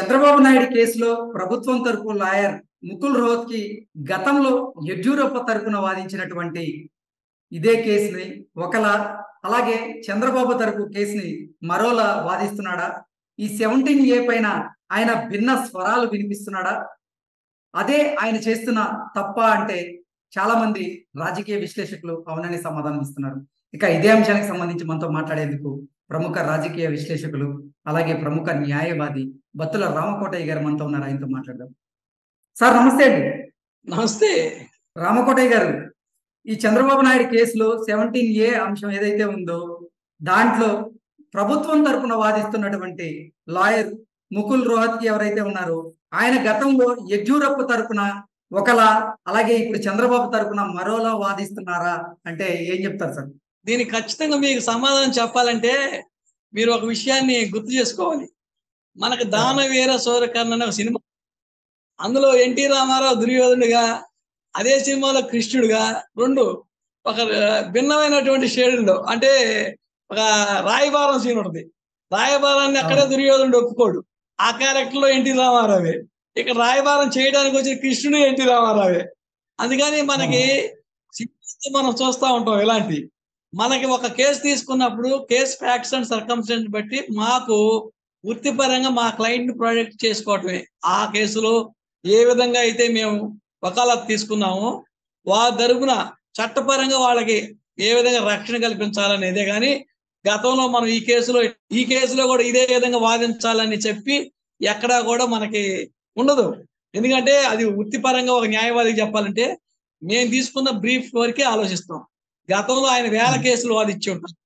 చంద్రబాబు నాయుడు కేసులో ప్రభుత్వం తరపు లాయర్ ముకుల్ రోహత్కి గతంలో యడ్యూరప్ప తరపున వాదించినటువంటి ఇదే కేసుని ఒకలా అలాగే చంద్రబాబు తరపు కేసుని మరోలా వాదిస్తున్నాడా? ఈ సెవెంటీన్ ఏ పైన ఆయన భిన్న స్వరాలు వినిపిస్తున్నాడా? అదే ఆయన చేస్తున్న తప్ప అంటే చాలా మంది రాజకీయ విశ్లేషకులు అవునని సమాధానం ఇస్తున్నారు ఇక ఇదే అంశానికి సంబంధించి మనతో మాట్లాడేందుకు ప్రముఖ రాజకీయ విశ్లేషకులు అలాగే ప్రముఖ న్యాయవాది బత్తుల రామకోటయ్య గారు మనతో ఉన్నారు. ఆయనతో మాట్లాడదాం. సార్ నమస్తే అండి. నమస్తే. రామకోటయ్య గారు ఈ చంద్రబాబు నాయుడు కేసులో సెవెంటీన్ ఏ అంశం ఏదైతే ఉందో దాంట్లో ప్రభుత్వం తరపున వాదిస్తున్నటువంటి లాయర్ ముకుల్ రోహత్కి ఎవరైతే ఉన్నారో ఆయన గతంలో యడ్యూరప్ప తరపున ఒకలా అలాగే ఇప్పుడు చంద్రబాబు తరపున మరోలా వాదిస్తున్నారా అంటే ఏం చెప్తారు సార్? దీనికి ఖచ్చితంగా మీకు సమాధానం చెప్పాలంటే మీరు ఒక విషయాన్ని గుర్తు చేసుకోవాలి. మనకు దానవీర సూర్యకర్ణ అనే ఒక సినిమా అందులో ఎన్టీ రామారావు దుర్యోధనుడిగా అదే సినిమాలో కృష్ణుడుగా రెండు ఒక భిన్నమైనటువంటి షేడులో అంటే ఒక రాయబారం సీన్ ఉంటుంది. రాయబారాన్ని అక్కడే దుర్యోధనుడు ఒప్పుకోడు. ఆ క్యారెక్టర్లో ఎన్టీ రామారావే. ఇక్కడ రాయబారం చేయడానికి వచ్చిన కృష్ణుడు ఎన్టీ రామారావే. అందుకని మనకి మనం చూస్తూ ఉంటాం ఇలాంటి మనకి ఒక కేసు తీసుకున్నప్పుడు కేసు ఫ్యాక్ట్స్ అండ్ సర్కమ్స్టెన్స్ బట్టి మాకు వృత్తిపరంగా మా క్లయింట్ని ప్రొజెక్ట్ చేసుకోవటమే. ఆ కేసులో ఏ విధంగా అయితే మేము వకాలత్ తీసుకున్నామో వారి తరపున చట్టపరంగా వాళ్ళకి ఏ విధంగా రక్షణ కల్పించాలనేదే కానీ గతంలో మనం ఈ కేసులో ఈ కేసులో కూడా ఇదే విధంగా వాదించాలని చెప్పి ఎక్కడా కూడా మనకి ఉండదు. ఎందుకంటే అది వృత్తిపరంగా ఒక న్యాయవాదికి చెప్పాలంటే మేము తీసుకున్న బ్రీఫ్ వరకే ఆలోచిస్తాం. గతంలో ఆయన వేల కేసులు వాదించి ఉంటారు.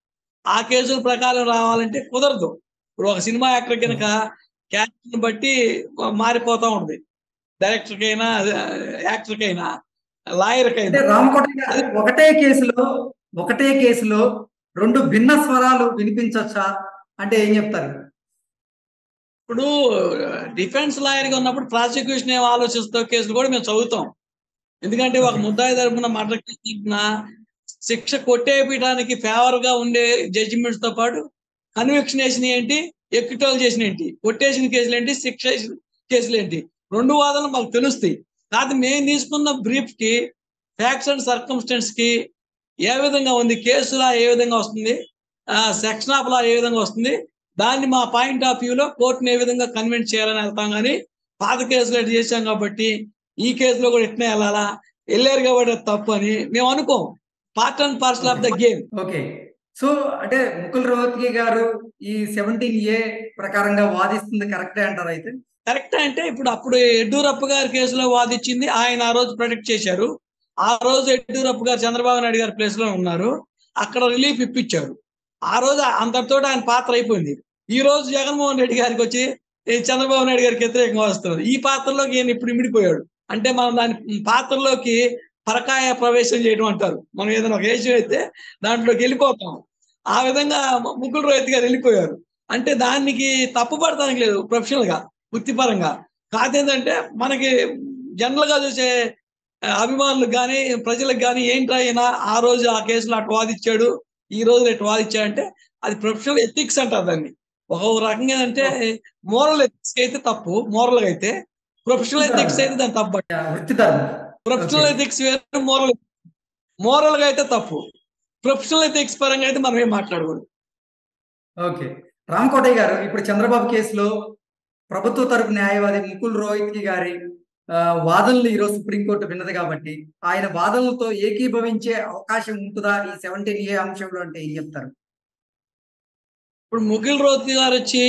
ఆ కేసుల ప్రకారం రావాలంటే కుదరదు. ఇప్పుడు ఒక సినిమా యాక్టర్ కనుక క్యారెక్టర్ బట్టి మారిపోతా ఉంటుంది డైరెక్టర్ కైనా యాక్టర్ కైనా లాయర్ అంటే కైనా రామకోటయ్య గారు ఒకటే కేసులో ఒకటే కేసులో రెండు భిన్న స్వరాలు వినిపించవచ్చా అంటే ఏం చెప్తారు? ఇప్పుడు డిఫెన్స్ లాయర్గా ఉన్నప్పుడు ప్రాసిక్యూషన్ ఏం ఆలోచిస్తో కేసులు కూడా మేము చదువుతాం. ఎందుకంటే ఒక ముద్దాయి తరపున మర్డర్ కేసు శిక్ష కొట్టేయడానికి ఫేవర్గా ఉండే జడ్జిమెంట్స్తో పాటు కన్విక్షన్ వేసిన ఏంటి? ఎక్విటల్ చేసిన ఏంటి? కొట్టేసిన కేసులు ఏంటి? శిక్ష కేసులు ఏంటి? రెండు వాదనలు మాకు తెలుస్తాయి. కాదు మేము తీసుకున్న బ్రీఫ్కి ఫ్యాక్ట్స్ అండ్ సర్కమ్స్టెన్స్కి ఏ విధంగా ఉంది? కేసులా ఏ విధంగా వస్తుంది? సెక్షన్ ఆఫ్ లా ఏ విధంగా వస్తుంది? దాన్ని మా పాయింట్ ఆఫ్ వ్యూలో కోర్టుని ఏ విధంగా కన్విన్స్ చేయాలని వెళ్తాం కానీ పాత కేసులు ఎట్లా చేశాం కాబట్టి ఈ కేసులో కూడా ఎట్లా వెళ్ళాలా? వెళ్ళారు కాబట్టి అది తప్పు అని మేము అనుకోం part and parcel of the game okay so అంటే ముకుల్ రోహత్గి గారు ఈ సెవెంటీన్ ఏ ప్రకారంగా వాదిస్తుంది కరెక్టే అంటారు అయితే? కరెక్ట్ అంటే ఇప్పుడు అప్పుడు యడ్యూరప్ప గారి కేసులో వాదించింది ఆయన ఆ రోజు ప్రొటెక్ట్ చేశారు. ఆ రోజు యడ్యూరప్ప గారు చంద్రబాబు నాయుడు గారి ప్లేస్లో ఉన్నారు. అక్కడ రిలీఫ్ ఇప్పించారు. ఆ రోజు అంతటితో ఆయన పాత్ర అయిపోయింది. ఈ రోజు జగన్మోహన్ రెడ్డి గారికి వచ్చి చంద్రబాబు నాయుడు గారికి వ్యతిరేకంగా వస్తున్నారు ఈ పాత్రలోకి ఈయన ఇప్పుడు ఇమిడిపోయాడు అంటే మనం దాని పాత్రలోకి పరకాయ ప్రవేశం చేయడం అంటారు. మనం ఏదైనా ఒక ఏషియో అయితే దాంట్లోకి వెళ్ళిపోతాం. ఆ విధంగా ముగ్గురు రోహిత్ గారు వెళ్ళిపోయారు. అంటే దానికి తప్పు పడటానికి లేదు ప్రొఫెషనల్గా వృత్తిపరంగా. కాదేంటంటే మనకి జనరల్గా చూసే అభిమానులకు కానీ ప్రజలకు కానీ ఏంట్రా అయినా ఆ రోజు ఆ కేసులో అటు వాదిచ్చాడు ఈ రోజు ఇటు వాదిచ్చాడంటే అది ప్రొఫెషనల్ ఎథిక్స్ అంటారు దాన్ని. ఒక రకంగా ఏంటంటే మోరల్ ఎథిక్స్ అయితే తప్పు మోరల్గా అయితే ప్రొఫెషనల్ ఎథిక్స్ అయితే దాని తప్పు వృత్తి ధర్మం ప్రొఫెషనల్. ఎథిక్స్ వేరు మోరల్. మోరల్గా అయితే తప్పు. ప్రొఫెషనల్ ఎథిక్స్ పరంగా అయితే మనం ఏం మాట్లాడకూడదు. ఓకే రామకోటయ్య గారు ఇప్పుడు చంద్రబాబు కేసులో ప్రభుత్వ తరపు న్యాయవాది ముకుల్ రోహిత్కి గారి వాదనలు ఈరోజు సుప్రీంకోర్టు విన్నది కాబట్టి ఆయన వాదనలతో ఏకీభవించే అవకాశం ఉంటుందా? ఈ సెవెంటీన్ ఏ అంశంలో అంటే ఏం చెప్తారు? ఇప్పుడు ముగిల్ రోహత్ గారు వచ్చి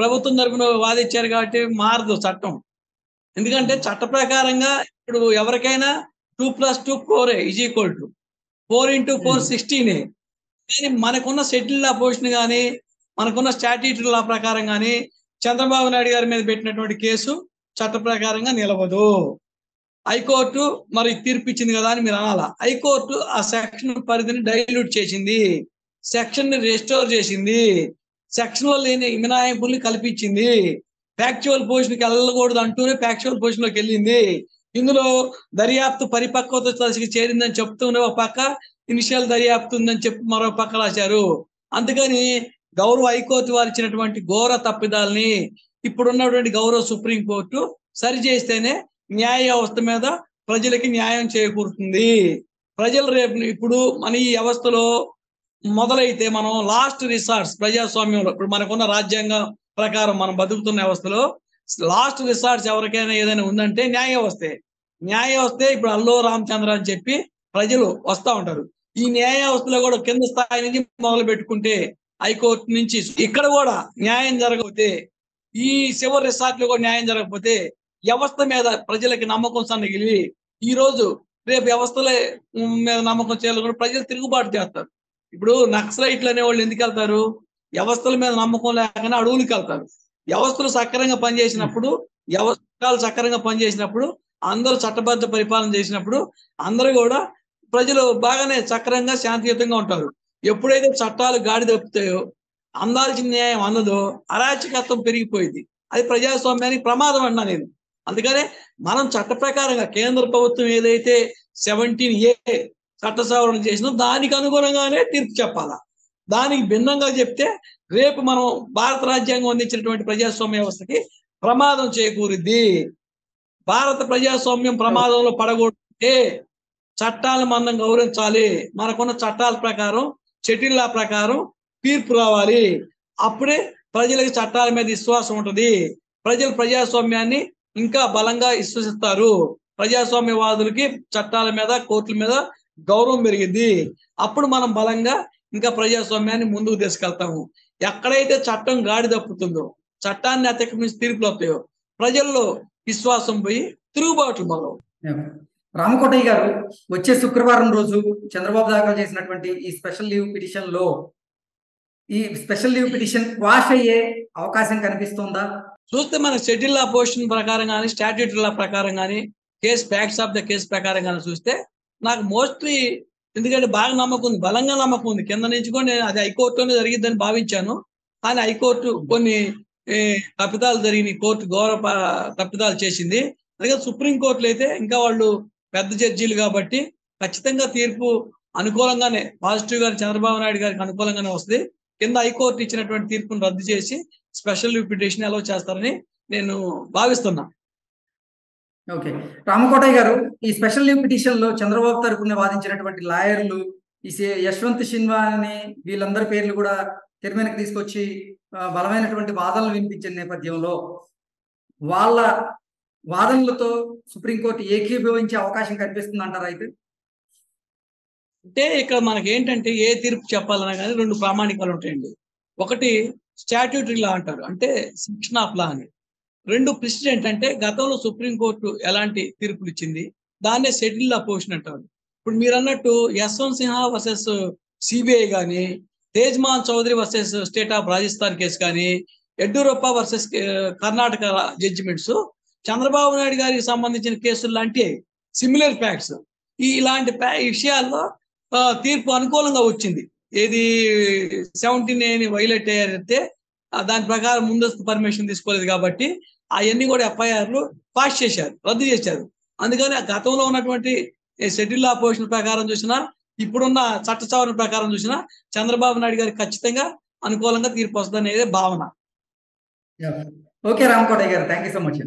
ప్రభుత్వం తరపున వాదించారు కాబట్టి మారదు చట్టం. ఎందుకంటే చట్ట ప్రకారంగా ఇప్పుడు ఎవరికైనా two plus two four is equal to four into four Hmm. Sixteen కానీ మనకున్న సెటిల్ అపోజిషన్ కానీ మనకున్న స్టాట్యూటరీ లా ప్రకారం కానీ చంద్రబాబు నాయుడు గారి మీద పెట్టినటువంటి కేసు చట్ట ప్రకారంగా నిలవదు. హైకోర్టు మరి తీర్పు ఇచ్చింది కదా అని మీరు అనాలా? హైకోర్టు ఆ సెక్షన్ పరిధిని డైల్యూట్ చేసింది. సెక్షన్ని రెస్టోర్ చేసింది. సెక్షన్లో లేని మినహాయింపుల్ని కల్పించింది. ఫ్యాక్చువల్ పొజిషన్కి వెళ్ళకూడదు అంటూనే ఫ్యాక్చువల్ పొజిషన్లోకి వెళ్ళింది. ఇందులో దర్యాప్తు పరిపక్వత దశకి చేరిందని చెప్తూనే ఒక పక్క ఇనిషియల్ దర్యాప్తు ఉందని చెప్పి మరో పక్క రాశారు. అందుకని గౌరవ హైకోర్టు వారు ఇచ్చినటువంటి ఘోర తప్పిదాలని ఇప్పుడున్నటువంటి గౌరవ సుప్రీంకోర్టు సరి చేస్తేనే న్యాయ వ్యవస్థ మీద ప్రజలకి న్యాయం చేకూరుతుంది. ప్రజలు రేపు ఇప్పుడు మన ఈ వ్యవస్థలో మొదలైతే మనం లాస్ట్ రిసార్ట్స్ ప్రజాస్వామ్యంలో ఇప్పుడు మనకున్న రాజ్యాంగం ప్రకారం మనం బతుకుతున్న వ్యవస్థలో లాస్ట్ రిసార్ట్స్ ఎవరికైనా ఏదైనా ఉందంటే న్యాయ వ్యవస్థే న్యాయ వ్యవస్థే ఇప్పుడు అల్లో రామచంద్ర అని చెప్పి ప్రజలు వస్తా ఉంటారు. ఈ న్యాయ వ్యవస్థలో కూడా కింద స్థాయి నుంచి మొదలు పెట్టుకుంటే హైకోర్టు నుంచి ఇక్కడ కూడా న్యాయం జరగకపోతే ఈ చివరి రిసార్ట్లో కూడా న్యాయం జరగకపోతే వ్యవస్థ మీద ప్రజలకి నమ్మకం సన్నగిలి ఈ రోజు రేపు వ్యవస్థలే మీద నమ్మకం చేయాలి కూడా ప్రజలు తిరుగుబాటు చేస్తారు. ఇప్పుడు నక్సలైట్లు అనే వాళ్ళు ఎందుకు వెళ్తారు? వ్యవస్థల మీద నమ్మకం లేకనే అడవులకు వెళ్తారు. వ్యవస్థలు సక్రమంగా పనిచేసినప్పుడు వ్యవస్థలు సక్రమంగా పనిచేసినప్పుడు అందరూ చట్టబద్ధ పరిపాలన చేసినప్పుడు అందరూ కూడా ప్రజలు బాగానే సక్రమంగా శాంతియుతంగా ఉంటారు. ఎప్పుడైతే చట్టాలు గాడి తప్పుతాయో అందాల్సిన న్యాయం అందదో అరాచకత్వం పెరిగిపోయింది. అది ప్రజాస్వామ్యానికి ప్రమాదం అన్నా నేను. అందుకనే మనం చట్ట ప్రకారంగా కేంద్ర ప్రభుత్వం ఏదైతే సెవెంటీన్ ఏ చట్ట సవరణ చేసినా దానికి అనుగుణంగానే తీర్పు చెప్పాలా? దానికి భిన్నంగా చెప్తే రేపు మనం భారత రాజ్యాంగం అందించినటువంటి ప్రజాస్వామ్య వ్యవస్థకి ప్రమాదం చేకూరిద్ది. భారత ప్రజాస్వామ్యం ప్రమాదంలో పడగొట్టే చట్టాలను మనం గౌరవించాలి. మనకున్న చట్టాల ప్రకారం చెటిల్లా ప్రకారం తీర్పు రావాలి. అప్పుడే ప్రజలకు చట్టాల మీద విశ్వాసం ఉంటుంది. ప్రజలు ప్రజాస్వామ్యాన్ని ఇంకా బలంగా విశ్వసిస్తారు. ప్రజాస్వామ్యవాదులకి చట్టాల మీద కోర్టుల మీద గౌరవం పెరిగింది అప్పుడు మనం బలంగా ఇంకా ప్రజాస్వామ్యాన్ని ముందుకు తీసుకెళ్తాము. ఎక్కడైతే చట్టం గాడి తప్పుతుందో చట్టాన్ని అతిక్రమించి తీర్పులు వస్తాయో ప్రజల్లో విశ్వాసం పోయి తిరుగుబాట్లు మొదలవు. రామకోటయ్య గారు వచ్చే శుక్రవారం రోజు చంద్రబాబు దాఖలు చేసినటువంటి ఈ స్పెషల్ లీవ్ పిటిషన్లో ఈ స్పెషల్ లీవ్ పిటిషన్ క్వాష్ అయ్యే అవకాశం కనిపిస్తుందా? చూస్తే మన షెడ్యూల్ లా పోషన్ ప్రకారం కానీ స్టాట్యూటరీ లా ప్రకారం కానీ case facts of the case ప్రకారం కానీ చూస్తే నాకు మోస్ట్లీ ఎందుకంటే బాగా నమ్మకం ఉంది బలంగా నమ్మకం ఉంది. కింద నుంచి కూడా నేను అది హైకోర్టులోనే జరిగిద్దని భావించాను. కానీ హైకోర్టు కొన్ని తప్పిదాలు జరిగినాయి. కోర్టు ఘోర తప్పిదాలు చేసింది. అలాగే సుప్రీం కోర్టులో అయితే ఇంకా వాళ్ళు పెద్ద జడ్జీలు కాబట్టి ఖచ్చితంగా తీర్పు అనుకూలంగానే పాజిటివ్ గారు చంద్రబాబు నాయుడు గారికి అనుకూలంగానే వస్తుంది. కింద హైకోర్టు ఇచ్చినటువంటి తీర్పును రద్దు చేసి స్పెషల్ పిటిషన్ అలౌ చేస్తారని నేను భావిస్తున్నా. ఓకే. రామకోటయ్య గారు ఈ స్పెషల్ లీవ్ పిటిషన్లో చంద్రబాబు తరపున వాదించినటువంటి లాయర్లు ఈ సి- యశ్వంత్ సిన్వా అని వీళ్ళందరి పేర్లు కూడా తెర మీదకి తీసుకొచ్చి బలమైనటువంటి వాదనలు వినిపించిన నేపథ్యంలో వాళ్ళ వాదనలతో సుప్రీంకోర్టు ఏకీభవించే అవకాశం కనిపిస్తుంది అంటారు అయితే? అంటే ఇక్కడ మనకి ఏంటంటే ఏ తీర్పు చెప్పాలన్నా కానీ రెండు ప్రామాణికాలు ఉంటాయండి. ఒకటి స్టాట్యూటరీ లా అంటారు. అంటే సెక్షన్ ఆఫ్ లా అని. రెండు ప్రెసిడెంట్ అంటే గతంలో సుప్రీంకోర్టు ఎలాంటి తీర్పులు ఇచ్చింది? దాన్నే సెటిల్ అపోజిషన్ అంటారు. ఇప్పుడు మీరు అన్నట్టు యశ్వంత్ సిన్హా వర్సెస్ సిబిఐ కానీ Tejman Chaudhary versus state of Rajasthan case కానీ యడ్యూరప్ప వర్సెస్ కర్ణాటక జడ్జిమెంట్స్ చంద్రబాబు నాయుడు గారికి సంబంధించిన కేసులు లాంటి సిమిలర్ ఫ్యాక్ట్స్ ఈ ఇలాంటి విషయాల్లో తీర్పు అనుకూలంగా వచ్చింది. ఏది సెవెంటీ నైన్ వైలెట్ అయ్యారైతే దాని ప్రకారం ముందస్తు పర్మిషన్ తీసుకోలేదు కాబట్టి అవన్నీ కూడా ఎఫ్ఐఆర్లు పాస్ చేశారు రద్దు చేశారు. అందుకని ఆ గతంలో ఉన్నటువంటి షెడ్యూల్ ఆపోజిషన్ ప్రకారం చూసినా ఇప్పుడున్న చట్ట సవరణ ప్రకారం చూసినా చంద్రబాబు నాయుడు గారికి ఖచ్చితంగా అనుకూలంగా తీర్పు వస్తుంది అనేది భావన ఓకే రామకోటయ్య గారు థ్యాంక్ యూ సో మచ్